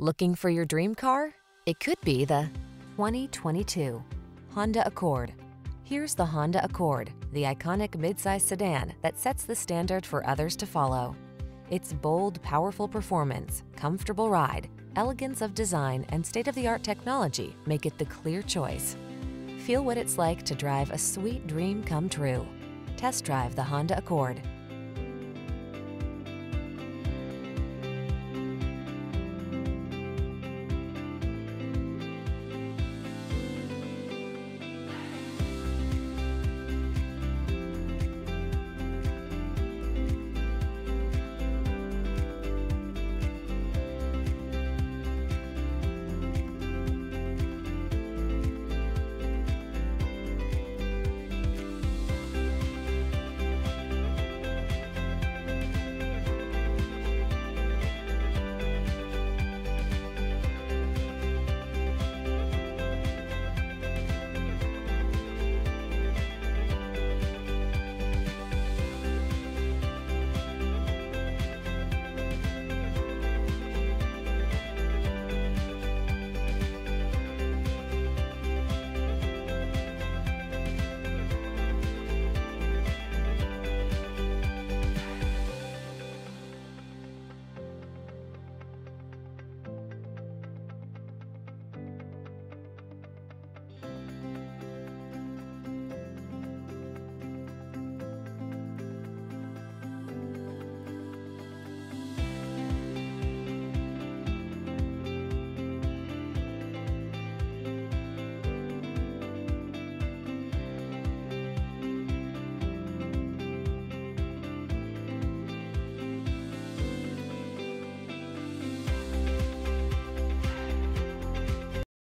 Looking for your dream car? It could be the 2022 Honda Accord. Here's the Honda Accord, the iconic midsize sedan that sets the standard for others to follow. Its bold, powerful performance, comfortable ride, elegance of design, and state-of-the-art technology make it the clear choice. Feel what it's like to drive a sweet dream come true. Test drive the Honda Accord.